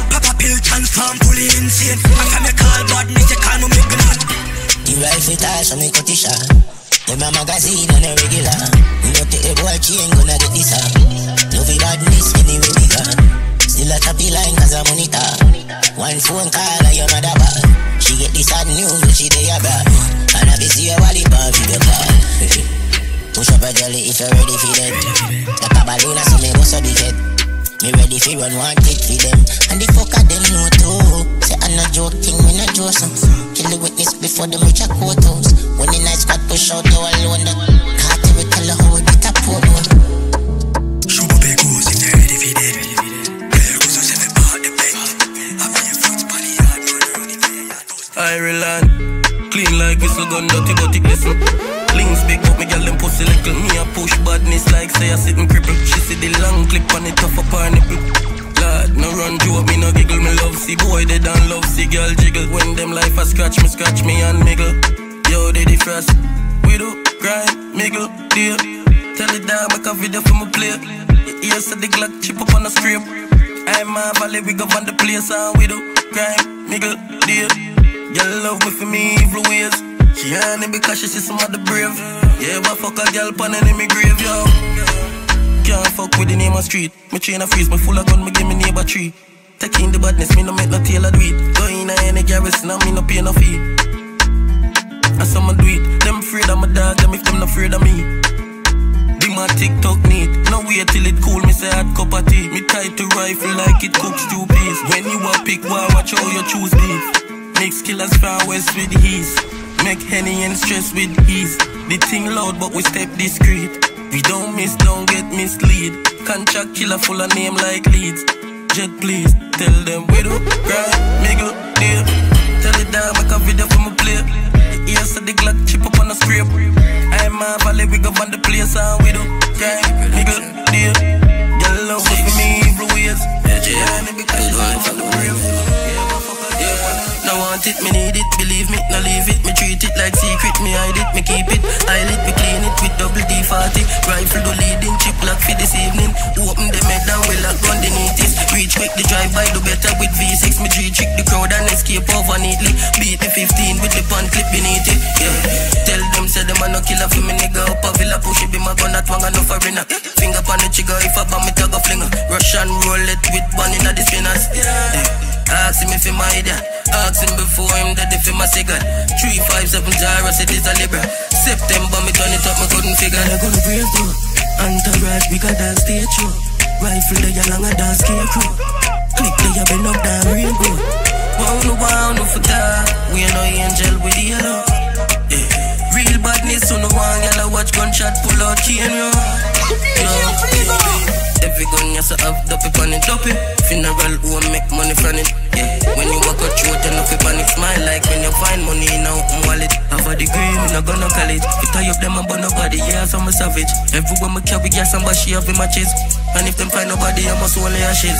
Pill transform fully insane. And from me call badness, you call me make gun. The rifle toss so me cut it short. Them a magazine and a regular. We no take a boy chain gonna get this on. Love it badness anyway we gone. Still a choppy line cause I'm on ah. One phone call and your mother bad. She get the sad news when she dey abroad. And I be see her wallet on video call. (laughs) Push up a jelly if you're ready for them. Like a balloon so me bust a big head. Me ready fi run one kick fi them. And the fucker them know too Say I'm not joking, me not joking. Kill the witness before them reach a courthouse When the night squad push out the wall on the Can't even tell her how we get a poor one Chouba Begos, if they're them. Ireland, clean like whistle gun, dirty, dirty whistle. Links big, but me gyal them pussy little. Me a push badness like say I sit and cripple. She see the clip on it tough up her nipple. Lord, no run joke, me no giggle, me love see boy they don't love see girl jiggle. When them life a scratch me, scratch me and niggle. Yo, they the first. We do grind, miggle, deal. Tell it down, make a video for my play. Your ears said the Glock chip up on the screen. I'm a valley, we go on the place and we do grind, miggle, deal. Girl love me for me evil ways. She honey because she see some of the brave. Yeah, but fuck a girl pan in me grave, yo. Can't fuck with the name of street. Me chain a freeze, me full of gun, me give me neighbor tree. Taking the badness, me no make no tailor do it. Go in a any garrison, and me no pay no fee. And some do it. Them afraid of my dog, them if them not afraid of me. Be my TikTok need. No wait till it cool, me say hot cup of tea. Me tight to rifle like it cooks two peas. When you a pick, why watch how you choose beef. Mix killers far west with ease. Make Henny and stress with ease. The thing loud, but we step discreet. We don't miss, don't get mislead. Contract killer full of name like leads. Jet please, tell them we do grind, miggle, deal. Tell it down, make a video for my play. The ears of the Glock chip up on the scrape. I'm a valley, we go on the place and we do grind, miggle, deal. Girl love me for me evil ways. Yeah, want from the grave. No want it, me need it, believe me, no leave it. Me treat it like secret, me hide it, me keep it. I Eyelid, me clean it with double D40. Rifle do leading, chip lock for this evening. Open the med down, we lock run the neatest. Reach quick, the drive by, do better with V6. Me G trick the crowd and escape over neatly. Beat me 15 with the pan clip beneath it. Yeah. Tell them, say them a no killer for me nigga up a villa push it, be my gun at one enough foreigner. Finger on the trigger, if I bomb it, I go flinger. Russian roulette with one in the spinners. Yeah. Ask if he my idea. Him before him that if he my cigar. 357 Gyros, it is a Libra. September, me turn it up, me couldn't figure. I gonna brave too. Entourage, bigger than stage show. Rifle, they are longer than scarecrow. Click, they are been up down real good. Wow, no, wow, no, for that. We ain't no angel with the yellow. Yeah. Real badness, so no one yellow watch gunshot pull out chain, yo. Yo, Every gun you so have dopey pan it dopey Funeral who make money from it? Yeah. When you walk out you know fi panic. Smile like when you find money in a open wallet. Have a degree, me no gonna college If tie up them about nobody, yeah, so I'm a savage. Everywhere me carry gas and she have in my chest And if them find nobody, I must only ashes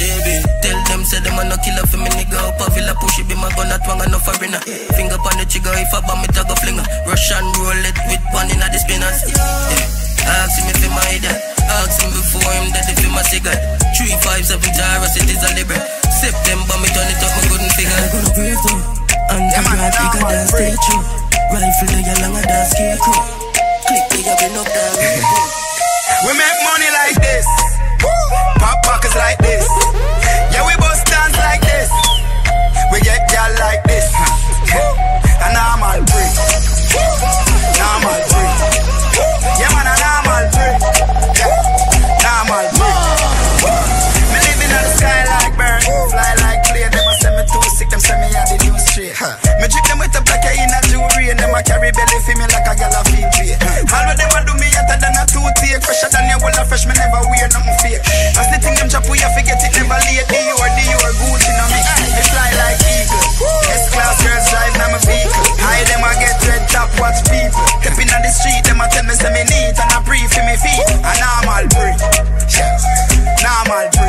JB, tell them say them a no killer for me nigga. Up a villa push it be my gun at one enough foreigner. Finger on the trigger if I bomb it I go flinger Russian roulette with one in the spinners. Yeah. Ask if he my dad Ask him before him that if he my cigar 357 Gyros it is a Libra September me turn it up me couldn't figure. I gonna brave though And yeah, man, bigger than stay true Rifle they a longer than scarecrow Click they a been up down (laughs) We make money like this. Pop pockets like this a carry belly for me like a gal a play All of them a do me hotter than a two take Fresher than your wall of fresh Me never wear nothing fake. As the thing them drop we a forget it never late. Dior, Dior, Gucci no me. Me fly like eagle. S-class girls drive now my vehicle. High them a get red top watch people. Stepping on the street them a tell me say me neat And a brief for me feet. A normal break Normal break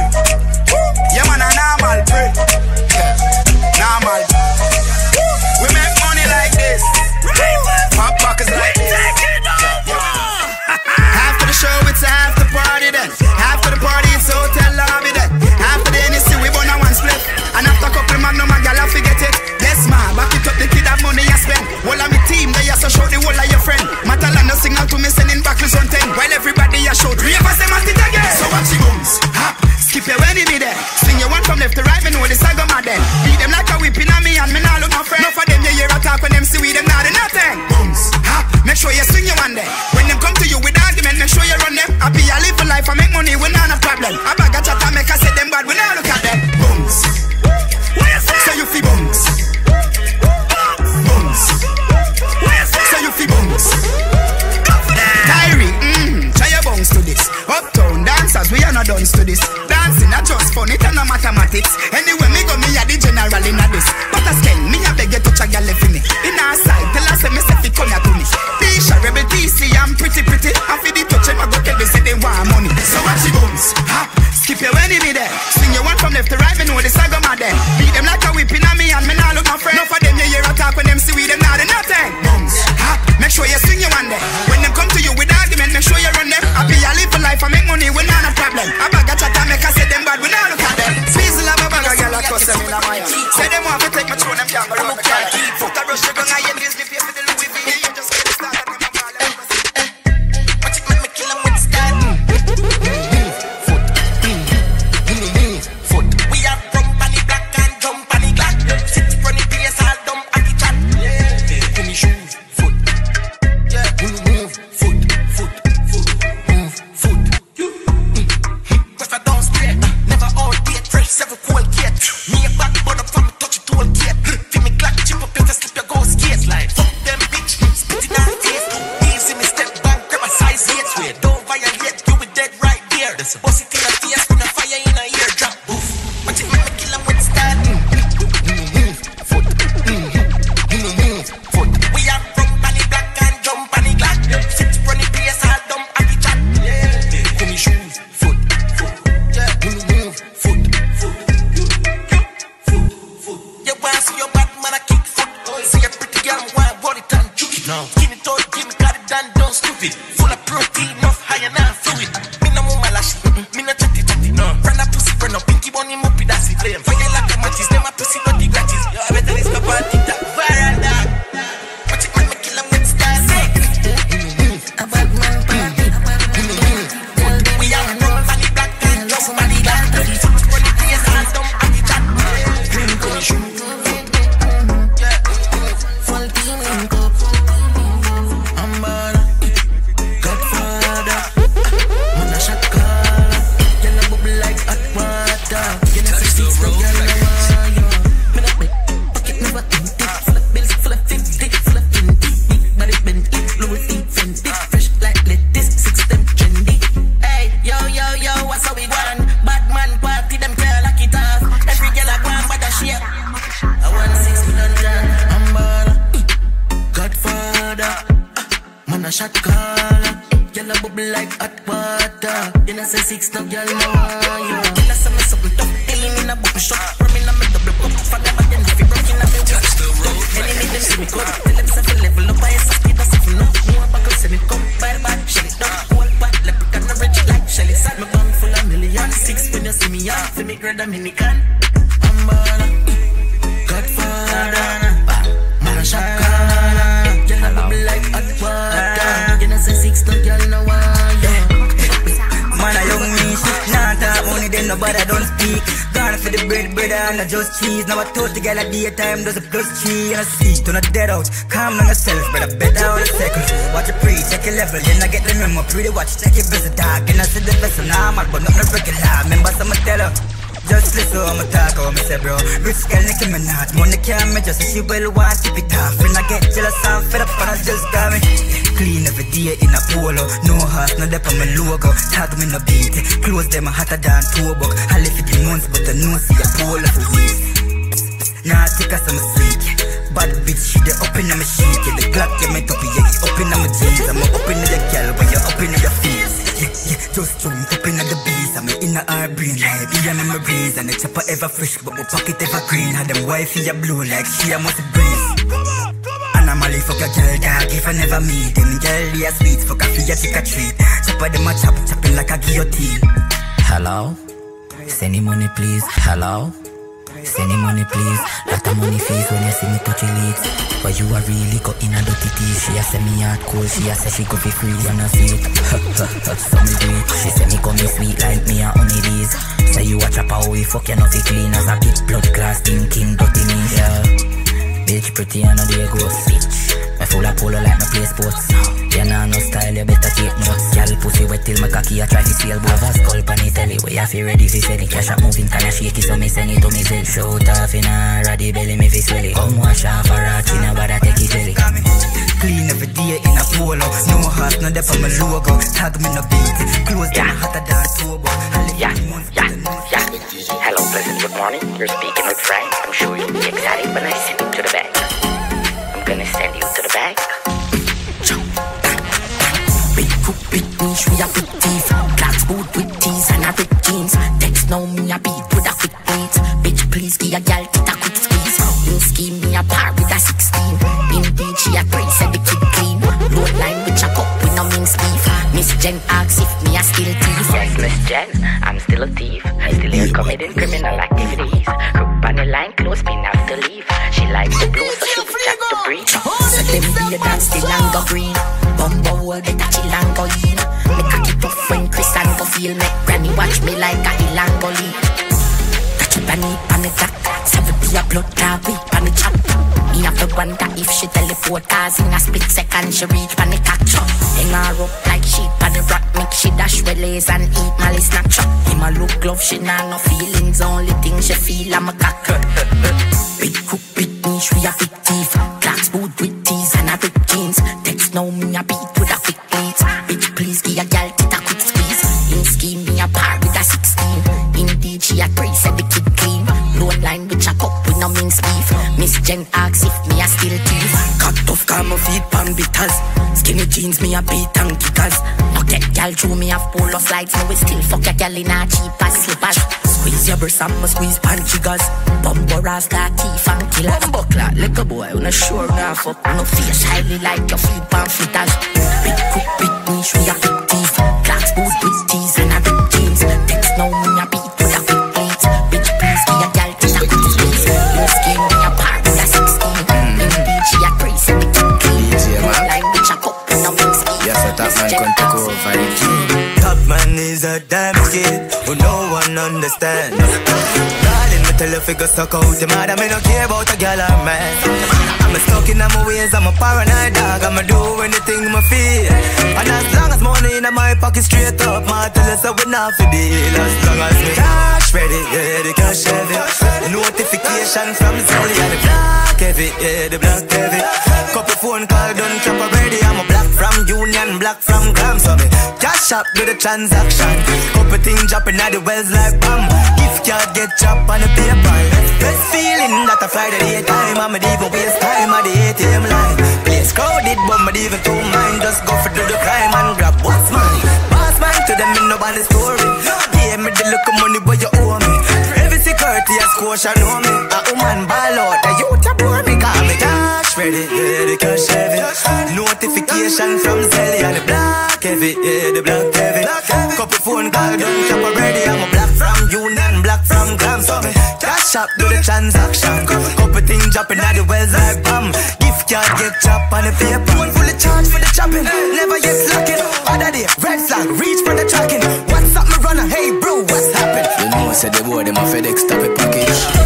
there. Bust it in a face, put a fire in a ear money, then nobody don't speak. Gone for the bread, bread, and not just cheese. Now I told the girl at time, does a plus three, and I see. Turn a dead out. Calm down yourself, brother, better out a second. Watch your pre, check your level, then I get the memo. Pretty watch, check your visit, dog. And I see the vessel, nah, I'm but not no regular. Remember, some tell her. Just listen, I'ma talk, how me say, bro. Rich girl, Nicki Minaj, money can't measure, so she will want to be tough. When I get jealous, I'm fed up, and I just got me. Clean every day in a polo, no horse, no dep on my logo. Tag me no beat, close them hotter than turbo. I live for the months, but I know see a polo for weeks. Nah, take us some sleep. Bad bitch, she the up in my sheet. Yeah, the Glock, yeah, me top, yeah, up in my jeans. I'm up in the girl, when you up in your feet. Yeah, yeah, just drunk up in the beast. I'm in her brain, like yeah, memories. And the chopper ever fresh, but my pocket ever green. Had them wifey a blue, like she a must breeze. Fuck a girl, dog, if I never meet them. Girl, yeah, sweet, fuck a fee, a trick or treat. Chopper them a chop, chopping like a guillotine. Hello? Send me money, please. Hello? Send me money, please. Lot of money fees when you see me touch your legs. But you are really got in a dirty tea. She a say me hard cold. She a say she go fi free. You know see it. so me do it. She say me come me sweet like me a honey bees. Say you a chop away, fuck you not clean as a big blood class thinking dirty me. Yeah. Bitch pretty and no day ghost. Bitch. Me full of polo like me play sports. You know no style, you better take notes. Girl pussy wet till my cocky a try to steal both. Have a skull pan it telly, we have ready fi sell it. Cash up moving, kinda shaky, so me send it to me sell. Shout off in a raddy belly, me fi swell it. Come wash off a rat, in a bada take it jelly. Clean every day in a polo. No heart, no dep on my logo. Tag me no beat, close them hotter than turbo. Yeah, yeah, yeah. Hello, pleasant good morning. You're speaking with Frank. I'm sure you'll be excited when I send you to the bank. I'm gonna send you bank. Big foot, big niche, we a big tees and a big she nah no feelings, only thing she feel I'm a cock. (laughs) Big hook, big niche, we a big teeth. Clocks boot with tees and a big jeans. Text now me a beat with a quick beat. Bitch please give a gal tit a quick squeeze. In scheme me a par with a 16. Indeed she a three, said the kid clean. Load line with a cup with no mince beef. Miss Jen asks if me a still thief. Cut off car my feet pan bitters. Skinny jeans me a beat and kickers. No get gal through me have polo slides. No we still fuck a gal in a cheap ass slippers. And me squeeze pan triggers. Bumbo rasta teeth and killer. Bumbo clock, a boy, on a sure now fuck. No face highly like your feet pan flitters. Figure suck out the mother, me no care about a girl or man. I'm stuck in my ways, I'm a paranoid dog, I'ma do anything I feel. And as long as money in my pocket straight up, my tell us I will not for deal. As long as me cash ready, yeah, the cash heavy. Notification from Zelly and the black heavy, yeah, the black heavy. Couple phone call done, chop already, I'm a black from Union, black from Gram, so me cash up do the transaction. Couple things dropping at the wells like bam. Gift card get chop on the paper. Best feeling that I fly the daytime, I'm even waste time at the ATM line. Place crowded, but me even two mind. Just go for do the crime and grab what's mine. Pass mine to them in nobody's story. Pay me the look of money where you owe me. Every security a squash, I know me. A woman ball out, the youth a bore me. Call me cash ready, cash heavy. Notification from Zelly and the black heavy, yeah, the black heavy. Couple phone call done, chop already. I'm a black from Union, black from Gram. So cash up, do the transaction. Couple things dropping at the wells like bam. Gift card get chop on the paper. Phone fully charged for the chopping. Never yet slacking. Other day, red flag, reach for the tracking. What's up, me runner? Hey, bro, what's happened? You know, say the boy, them a FedEx stop a package.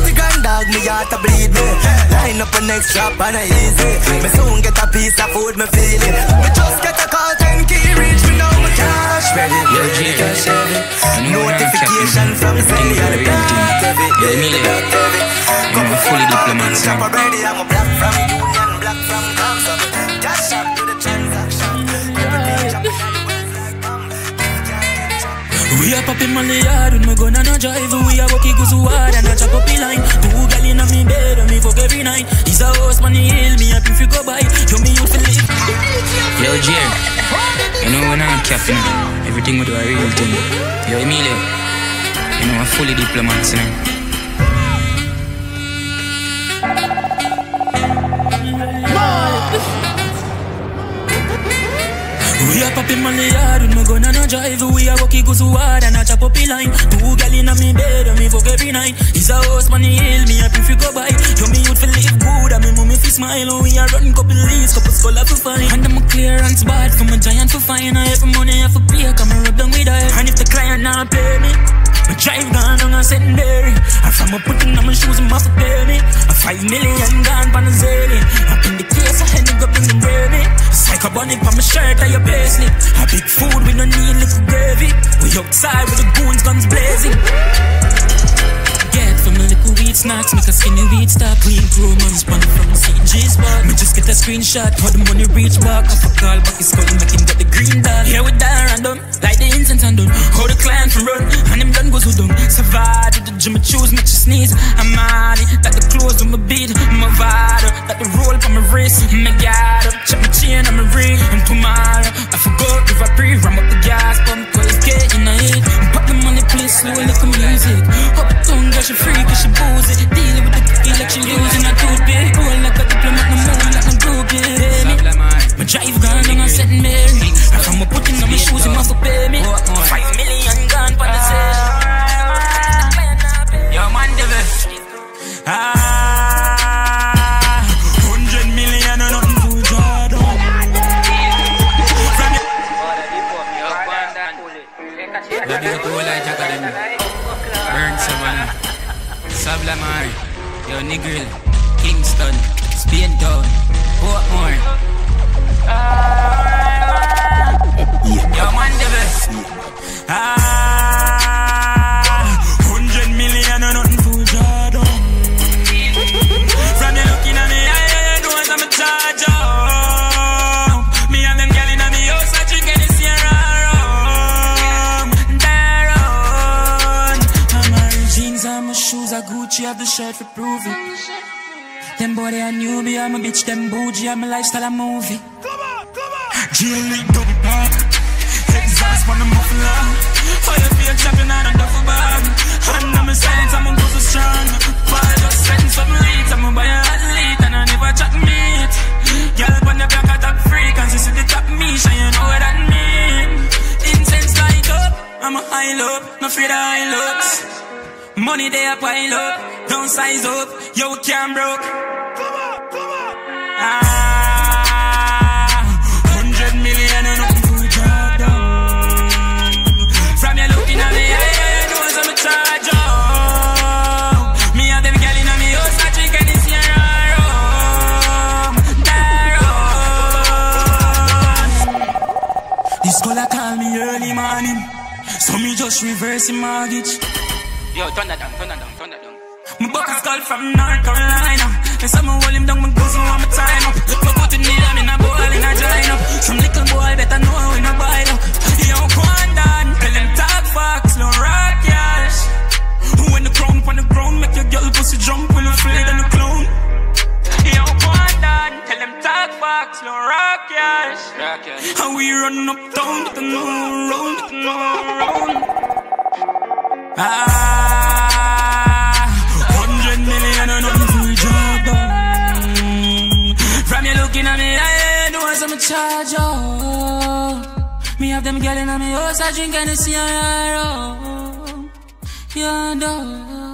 Dog, me heart a bleed me. Line up a next drop and a easy. Me soon get a piece of food, me feel it. Me just get a call, 10 key, reach me now, my cash ready. Yeah, G. cash heavy. I know where I'm Notification from Sally and the black heavy. Yeah, me the black heavy. You know, fully diplomat, so. Chop already, I'm a black from Union, We a pop him the yard with my gun and a drive We a walkie goes hard and a chop up line Two gal in a me bed and me fuck every night He's a horse man he hill me up if you go by You me used to live Yo, Jer. You know when I'm capping, everything we do a real thing. Yo, Emilio. You know, I'm fully diplomat, you know. We a pop him on the yard with my gun and a drive. We a walkie goes hard and a chop up the line. Two gal in a me bed and me fuck every night. He's a horse man he hill me up if you go by. You me youth fi live good and me mommy fi smile. And we a run couple leaves, couple skull fi find. And I'm a clearance bad from a giant for fine And every money I for pay, come and rub down with her And if the client not pay me my drive gone on a secondary And from a putting on my shoes, I'm off to pay me. A five million gone pan zillion Up in the case, I to go bring the gravy Psychobonic on my shirt, I your paisley A big food, we no need little gravy. We outside with the goons, guns blazing Get from a little weed snacks, make a skinny weed stop Clean crew, man, spun from the CG spot Me just get a screenshot, how the money reach back. Off a call, back his skull, make him get the green dot. Here we die random, like the incense and done. How the client from run, and him done goes who done Survive the gym, choose, make you sneeze. I'm mad, that the clothes on my beat. My vibe, that the roll on my wrist. My guard up, check my chain on my ring. And tomorrow, I forgot if I breathe Ram up the gas, pump 12k in the heat Pop the money, play slow like a music Up tongue, girl, she free, cause she boozy Deal with the cookie like she losing a toothpick Roll like a diplomat, no moon like a groupie my drive gone and I'm setting Mary And from a putting on my shoes, you must pay me. Five million gone for the sale Yo, man, devil. Ah, Sablamar. Yo, Negril. Kingston. Spain Town. Portmore. Yo, Mandeville. Ah, Gucci, have the shirt for prove it. Them boy they a newbie, I'm a bitch, them bougie, I'm a lifestyle, a movie. G-League double park, exhaust on the muffler. Fire feel champion on a duffel bag. And I'm a silence, I'm a go so strong. Fire just setting something late, I'm a buy a athlete, and I never chat meat. Girl on the block, I top freak, and she see the top me, so you know what that mean. Incense light up, I'm a high low, no fear the high looks. Money they a pile up, don't size up, yo we can't broke. Ah, hundred million and nothing to drop down. From you looking at me, I know I'm a charge up. Me and them girl in me house, I drink Sierra rum. Darren. This color call me early morning, so me just reverse the mortgage. Yo, turn that down, turn that down, turn that down. My buck is called from North Carolina. And some hold him down, my goose on my time up. My put in need, I'm in a bowl, in a giant up. Some little boy better know how we no buy up. Yo, Kwandan, tell them talk facts, no rock yash. When the crown on the ground, make your girl pussy jump when you afraid of the clown. Yo, Kwandan, tell them talk facts, no rock yash. And we run up down, but no round, but no round. Ah, hundred million and nothing to drop down. From you looking at me, I know I'm a charge up. Me have them girl in me house, I drink and see rum. Yeah, dog.